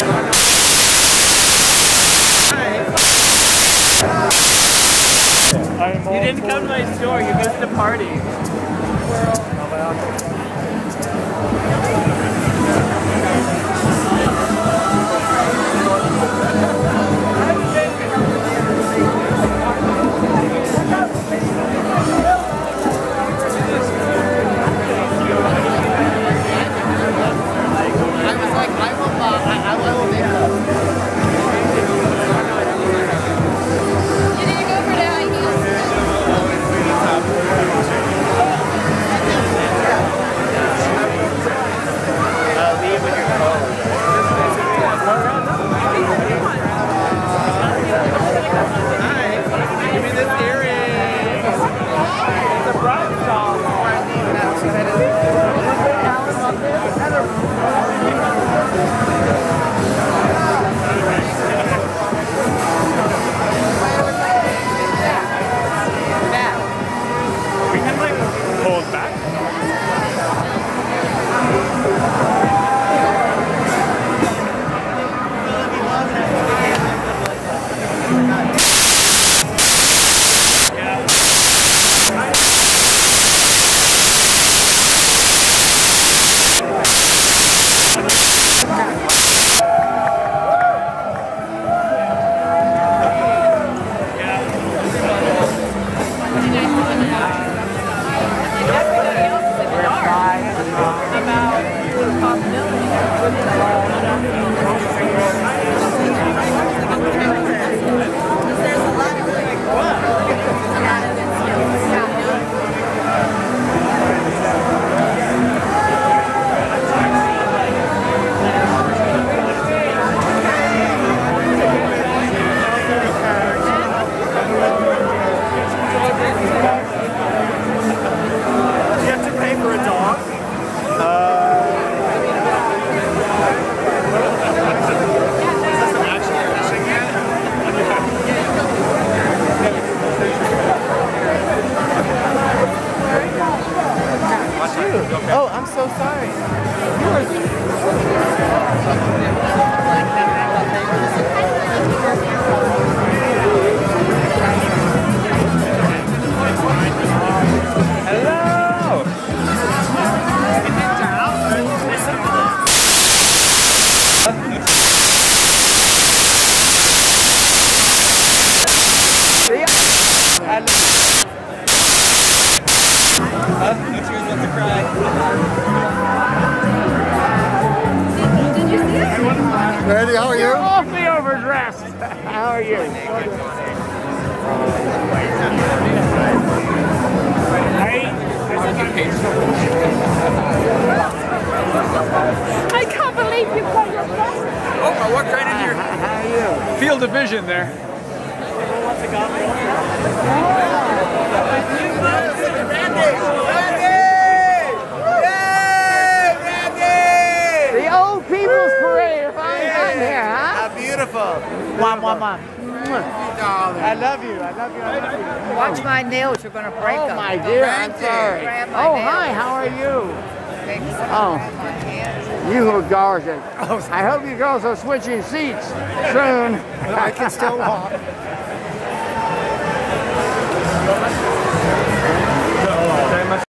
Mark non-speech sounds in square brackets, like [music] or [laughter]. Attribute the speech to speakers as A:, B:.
A: You didn't come to my store, you missed the party. So sorry.
B: Randy, how are you?
A: Awfully overdressed. [laughs] How are you?
C: I can't believe you got your best.
D: Oh, I walked right in here.
A: How are you?
D: Field of vision there.
A: The Mwah, mwah, mwah. Mwah. I love you. I love you. I love you.
E: Watch my nails, you're gonna break
A: Oh
E: them.
A: my dear, I'm sorry. Oh
E: nails.
A: hi, how are you?
E: Thank you.
A: Oh.
E: Grab my hands.
A: You who gorgeous. Oh, I hope you girls are switching seats soon.
B: I can still walk. [laughs]